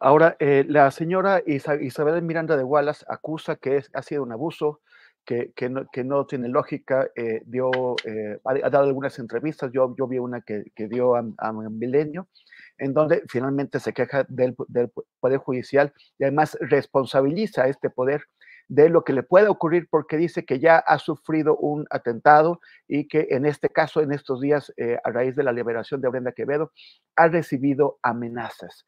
Ahora, eh, la señora Isabel Miranda de Wallace acusa que es, ha sido un abuso, que, no, que no, tiene lógica, eh, dio, eh, ha, dado algunas entrevistas, yo, vi una que, dio a, Milenio, en donde finalmente se queja del, Poder Judicial y además responsabiliza a este poder de lo que le puede ocurrir porque dice que ya ha sufrido un atentado y que en este caso, en estos días, a raíz de la liberación de Brenda Quevedo, ha recibido amenazas.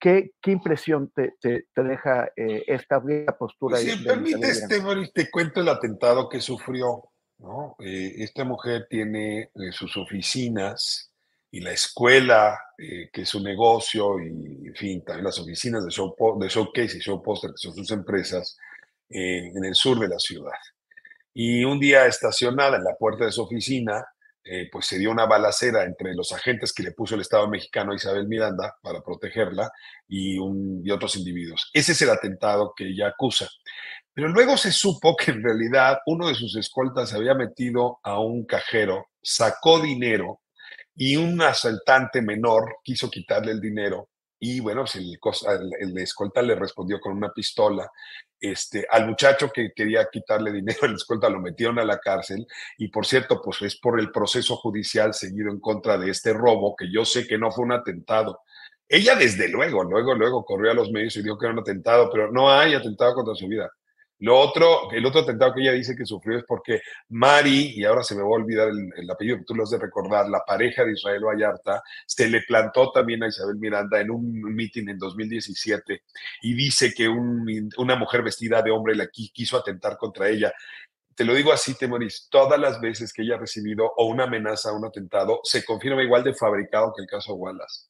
¿Qué, qué impresión te, te, te deja eh, esta postura? Pues si de, permites, te, cuento el atentado que sufrió. ¿no? Eh, esta mujer tiene eh, sus oficinas y la escuela, eh, que es su negocio, y en fin, también las oficinas de, show, de Showcase y Showposter, que son sus empresas, en el sur de la ciudad. Y un día estacionada en la puerta de su oficina, eh, pues se dio una balacera entre los agentes que le puso el Estado mexicano a Isabel Miranda para protegerla y, un, y otros individuos. Ese es el atentado que ella acusa. Pero luego se supo que en realidad uno de sus escoltas había metido a un cajero, sacó dinero y un asaltante menor quiso quitarle el dinero y bueno, pues el, escolta le respondió con una pistola este, al muchacho que quería quitarle dinero a la escolta lo metieron a la cárcel y por cierto, pues es por el proceso judicial seguido en contra de este robo, que yo sé que no fue un atentado. Ella desde luego, luego, luego corrió a los medios y dijo que era un atentado, pero no hay atentado contra su vida. Lo otro, el otro atentado que ella dice que sufrió es porque Mari, y ahora se me va a olvidar el, el apellido que tú lo has de recordar, la pareja de Israel Vallarta, se le plantó también a Isabel Miranda en un meeting en 2017 y dice que un, una mujer vestida de hombre la quiso atentar contra ella. Te lo digo así, Temoris, todas las veces que ella ha recibido o una amenaza o un atentado, se confirma igual de fabricado que el caso Wallace.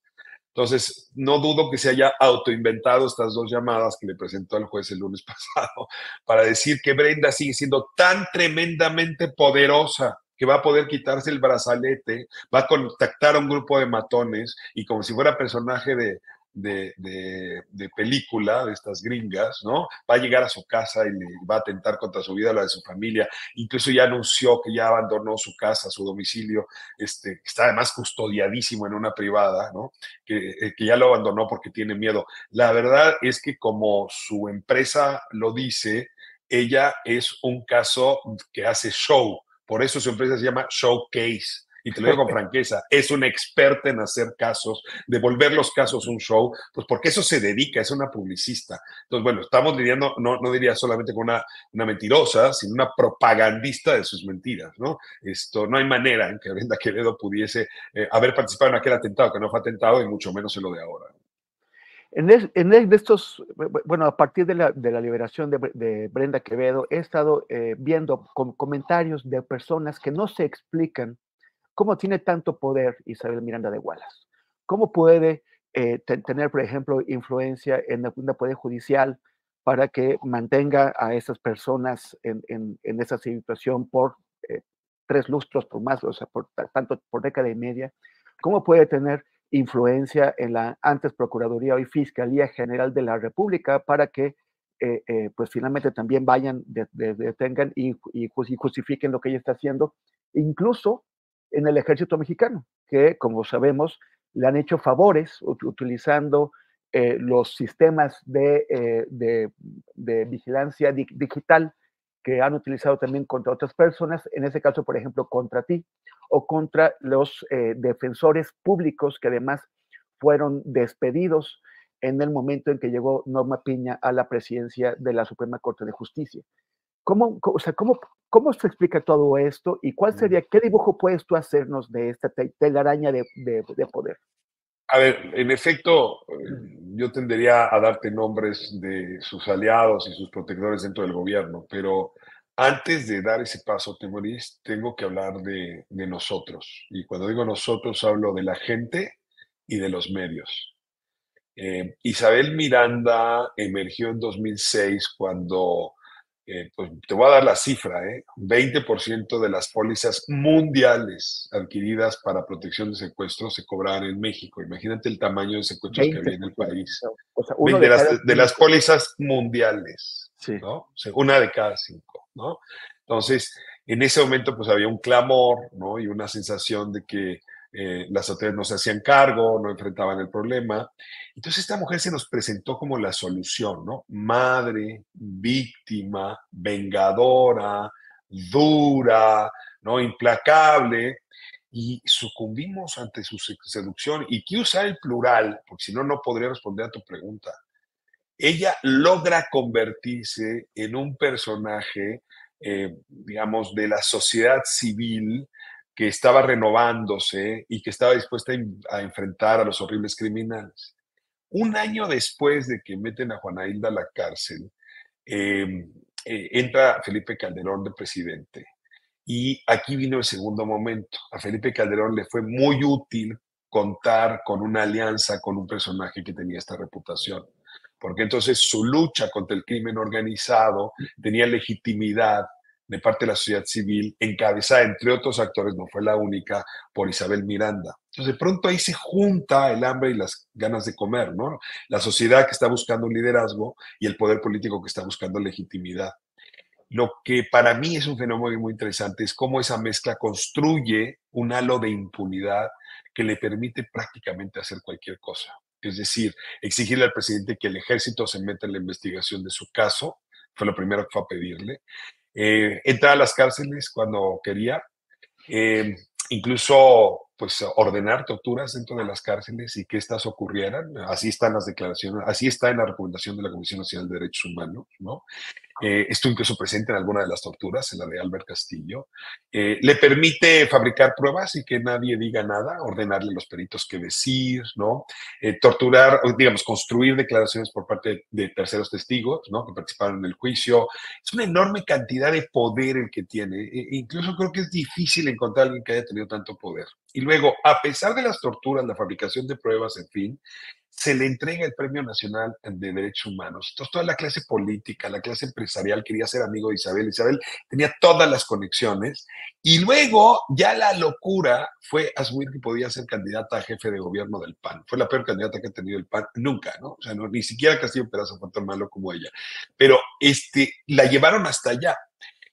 Entonces, no dudo que se haya autoinventado estas dos llamadas que le presentó el juez el lunes pasado para decir que Brenda sigue siendo tan tremendamente poderosa que va a poder quitarse el brazalete, va a contactar a un grupo de matones y como si fuera personaje de, de, de, de, película de estas gringas, ¿no? Va a llegar a su casa y le va a atentar contra su vida, la de su familia. Incluso ya anunció que ya abandonó su casa, su domicilio, este, está además custodiadísimo en una privada, ¿no? Que, eh, que ya lo abandonó porque tiene miedo. La verdad es que como su empresa lo dice, ella es un caso que hace show. Por eso su empresa se llama Showcase y te lo digo con franqueza, es una experta en hacer casos, de volver los casos un show, pues porque eso se dedica, es una publicista. Entonces, bueno, estamos lidiando, no, no diría solamente con una, una mentirosa, sino una propagandista de sus mentiras, ¿no? Esto, no hay manera en que Brenda Quevedo pudiese eh, haber participado en aquel atentado, que no fue atentado, y mucho menos en lo de ahora. En, es, en de estos, bueno, a partir de la, de liberación de, de, Brenda Quevedo, he estado eh, viendo com comentarios de personas que no se explican ¿Cómo tiene tanto poder Isabel Miranda de Wallace? ¿Cómo puede eh, tener, por ejemplo, influencia en el, Poder Judicial para que mantenga a esas personas en, en, en esa situación por eh, tres lustros, por más, o sea, por tanto, por década y media? ¿Cómo puede tener influencia en la antes Procuraduría y Fiscalía General de la República para que eh, eh, pues finalmente también vayan, de, de, detengan y, y, justifiquen lo que ella está haciendo, incluso en el ejército mexicano, que como sabemos le han hecho favores utilizando eh, los sistemas de, eh, vigilancia di digital que han utilizado también contra otras personas, en ese caso, por ejemplo, contra ti o contra los eh, defensores públicos que además fueron despedidos en el momento en que llegó Norma Piña a la presidencia de la Suprema Corte de Justicia. ¿Cómo, o sea, cómo, ¿Cómo se explica todo esto y cuál sería, qué dibujo puedes tú hacernos de esta telaraña de, de, de poder? A ver, en efecto, yo tendería a darte nombres de sus aliados y sus protectores dentro del gobierno, pero antes de dar ese paso, Temoris, tengo que hablar de, de, nosotros. Y cuando digo nosotros, hablo de la gente y de los medios. Eh, Isabel Miranda emergió en 2006 cuando eh, pues te voy a dar la cifra, ¿eh? 20% de las pólizas mundiales adquiridas para protección de secuestro se cobraban en México. Imagínate el tamaño de secuestros que había en el país. O sea, de, de, las, de, las, pólizas mundiales, sí. ¿no? O sea, una de cada cinco, ¿no? Entonces, en ese momento pues había un clamor, ¿no? Y una sensación de que eh, las autoridades no se hacían cargo, no enfrentaban el problema. Entonces esta mujer se nos presentó como la solución, ¿no? Madre, víctima, vengadora, dura, ¿no? Implacable. Y sucumbimos ante su seducción. Y quiero usar el plural, porque si no, no podría responder a tu pregunta. Ella logra convertirse en un personaje, eh, digamos, de la sociedad civil, que estaba renovándose y que estaba dispuesta a enfrentar a los horribles criminales. Un año después de que meten a Juana Hilda a la cárcel, em, eh, entra Felipe Calderón de presidente. Y aquí vino el segundo momento. A Felipe Calderón le fue muy útil contar con una alianza con un personaje que tenía esta reputación, porque entonces su lucha contra el crimen organizado tenía legitimidad de parte de la sociedad civil, encabezada, entre otros actores, no fue la única, por Isabel Miranda. Entonces, de pronto ahí se junta el hambre y las ganas de comer, ¿no? La sociedad que está buscando un liderazgo y el poder político que está buscando legitimidad. Lo que para mí es un fenómeno muy interesante es cómo esa mezcla construye un halo de impunidad que le permite prácticamente hacer cualquier cosa. Es decir, exigirle al presidente que el ejército se meta en la investigación de su caso, fue lo primero que fue a pedirle, eh, entrar a las cárceles cuando quería, eh, incluso pues ordenar torturas dentro de las cárceles y que estas ocurrieran. Así están las declaraciones, así está en la recomendación de la Comisión Nacional de Derechos Humanos, ¿no? Eh, esto incluso presente en alguna de las torturas, en la de Albert Castillo. Eh, le permite fabricar pruebas y que nadie diga nada, ordenarle a los peritos qué decir, ¿no? Eh, torturar, digamos, construir declaraciones por parte de terceros testigos, ¿no? Que participaron en el juicio. Es una enorme cantidad de poder el que tiene. E incluso creo que es difícil encontrar a alguien que haya tenido tanto poder. Y luego, a pesar de las torturas, la fabricación de pruebas, en fin, se le entrega el Premio Nacional de Derechos Humanos. Entonces, toda la clase política, la clase empresarial quería ser amigo de Isabel. Isabel tenía todas las conexiones. Y luego, ya la locura fue asumir que podía ser candidata a jefe de gobierno del PAN. Fue la peor candidata que ha tenido el PAN nunca, ¿no? O sea, ni siquiera Castillo Peraza fue tan malo como ella. Pero este, la llevaron hasta allá.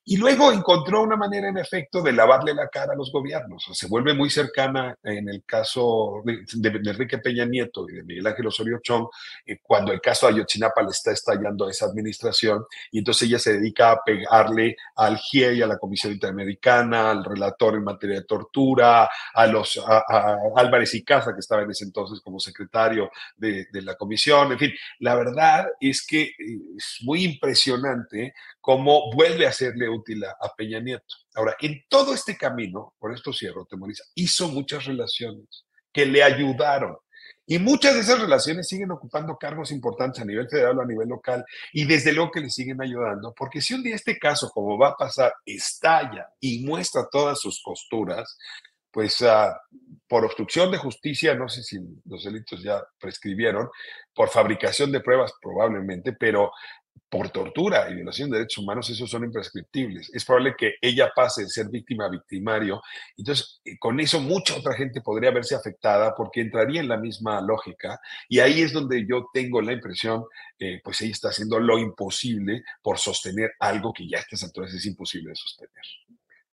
Y luego encontró una manera, en efecto, de lavarle la cara a los gobiernos. Se vuelve muy cercana en el caso de, Enrique Peña Nieto y de Miguel Ángel Osorio Chong, eh, cuando el caso de Ayotzinapa le está estallando a esa administración, y entonces ella se dedica a pegarle al GIE y a la Comisión Interamericana, al relator en materia de tortura, a los a, Álvarez y Casa, que estaba en ese entonces como secretario de, de la comisión. En fin, la verdad es que eh, es muy impresionante cómo vuelve a serle a, Peña Nieto. Ahora, en todo este camino, por esto cierro, Temoriza, hizo muchas relaciones que le ayudaron. Y muchas de esas relaciones siguen ocupando cargos importantes a nivel federal o a nivel local y desde luego que le siguen ayudando, porque si un día este caso, como va a pasar, estalla y muestra todas sus costuras, pues uh, por obstrucción de justicia, no sé si los delitos ya prescribieron, por fabricación de pruebas probablemente, pero por tortura y violación de derechos humanos, esos son imprescriptibles. Es probable que ella pase de ser víctima a victimario. Entonces, eh, con eso mucha otra gente podría verse afectada porque entraría en la misma lógica. Y ahí es donde yo tengo la impresión, eh, pues ella está haciendo lo imposible por sostener algo que ya a estas alturas es imposible de sostener.